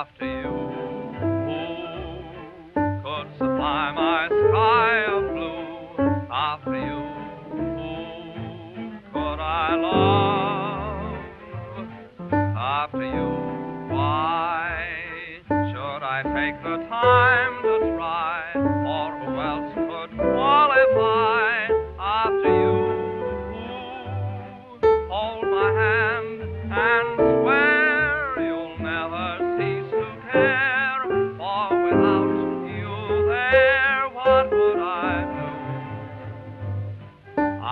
after you. Who could supply my sky of blue after you? Who could I love after you? Why should I take the time to try,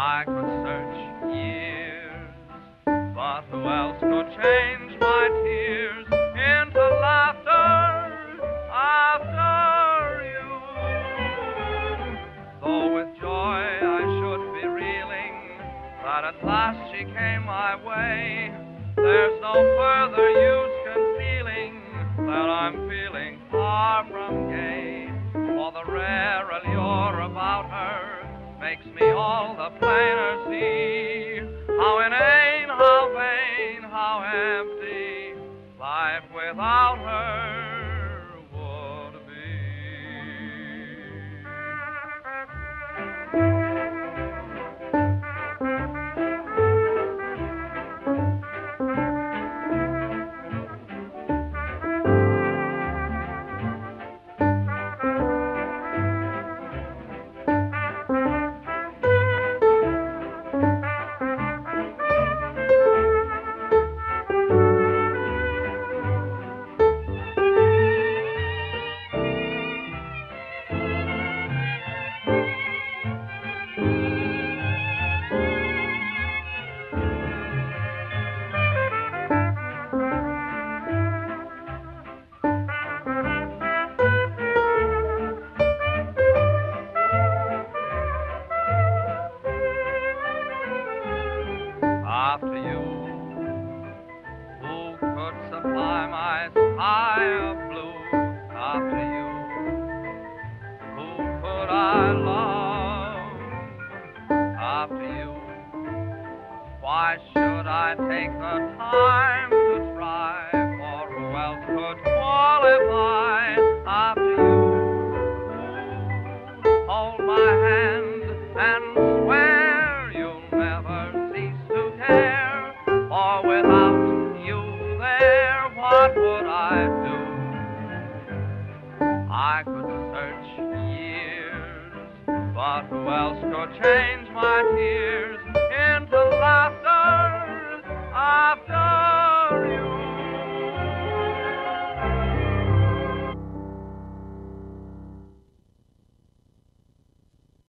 I could search years, but who else could change my tears into laughter after you? Though with joy I should be reeling that at last she came my way, there's no further use concealing that I'm feeling far from gay. For the rare allure about her makes me all the plainer see how inane, how vain, how empty life without her after you. Who could supply my of blue after you? Who could I love after you? Why should I take the time I could search years, but who else could change my tears